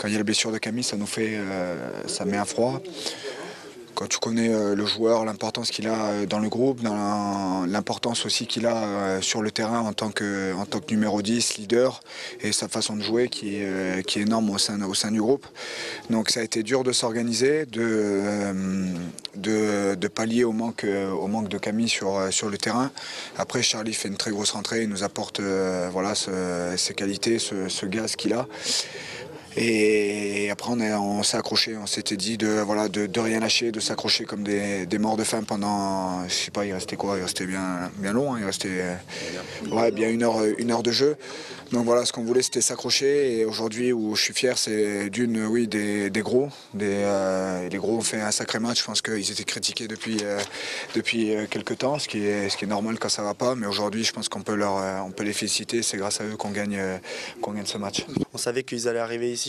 quand il y a la blessure de Camille, ça nous fait, ça met un froid quand tu connais euh, le joueur, l'importance qu'il a euh, dans le groupe, l'importance aussi qu'il a euh, sur le terrain en tant, que, en tant que numéro 10, leader, et sa façon de jouer qui est, qui est énorme au sein, au sein du groupe. Donc ça a été dur de s'organiser, de, de, pallier au manque, au manque de Camille sur, sur le terrain. Après, Charlie fait une très grosse rentrée, il nous apporte voilà, ses qualités, ce, ce gaz qu'il a. Et après, on, s'est accroché, on s'était dit de, voilà, de, rien lâcher, de s'accrocher comme des, morts de faim pendant, je sais pas, il restait quoi? Il restait bien, bien long, hein, il restait ouais, bien une heure, une heure de jeu. Donc voilà, ce qu'on voulait, c'était s'accrocher. Et aujourd'hui, où je suis fier, c'est d'une, oui, des, gros. Des, euh, les gros ont fait un sacré match. Je pense qu'ils étaient critiqués depuis, euh, depuis euh, quelques temps, ce qui, est, ce qui est normal quand ça va pas. Mais aujourd'hui, je pense qu'on peut, on peut les féliciter. C'est grâce à eux qu'on gagne, qu'on gagne ce match. On savait qu'ils allaient arriver ici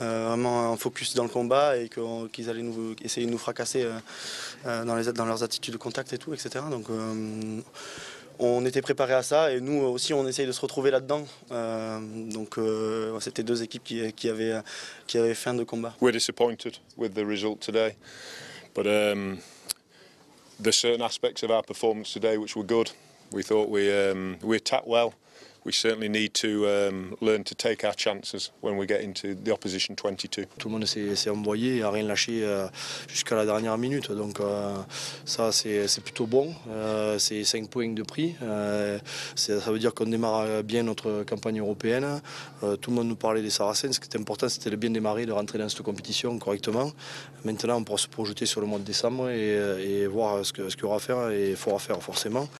vraiment en focus dans le combat et qu'ils allaient nous, essayer de nous fracasser dans, les, dans leurs attitudes de contact et tout, etc. Donc, on était préparé à ça et nous aussi on essaye de se retrouver là-dedans. Euh, donc euh, c'était deux équipes qui, qui, avaient, qui avaient fin de combat. We're disappointed with the result today, but um, there's certain aspects of our performance today which were good. We thought we um, we attacked well. We certainly need to um, learn to take our chances when we get into the opposition 22. Tout le monde s'est envoyé et a rien lâché euh, jusqu'à la dernière minute. Donc euh, ça c'est plutôt bon. Euh, c'est 5 points de prix. ça veut dire qu'on démarre bien notre campagne européenne. tout le monde nous parlait des Saracens. Ce qui était important c'était de bien démarrer, de rentrer dans cette compétition correctement. Maintenant on pourra se projeter sur le mois de décembre et, voir ce qu'il ce y aura à faire et il faudra faire forcément.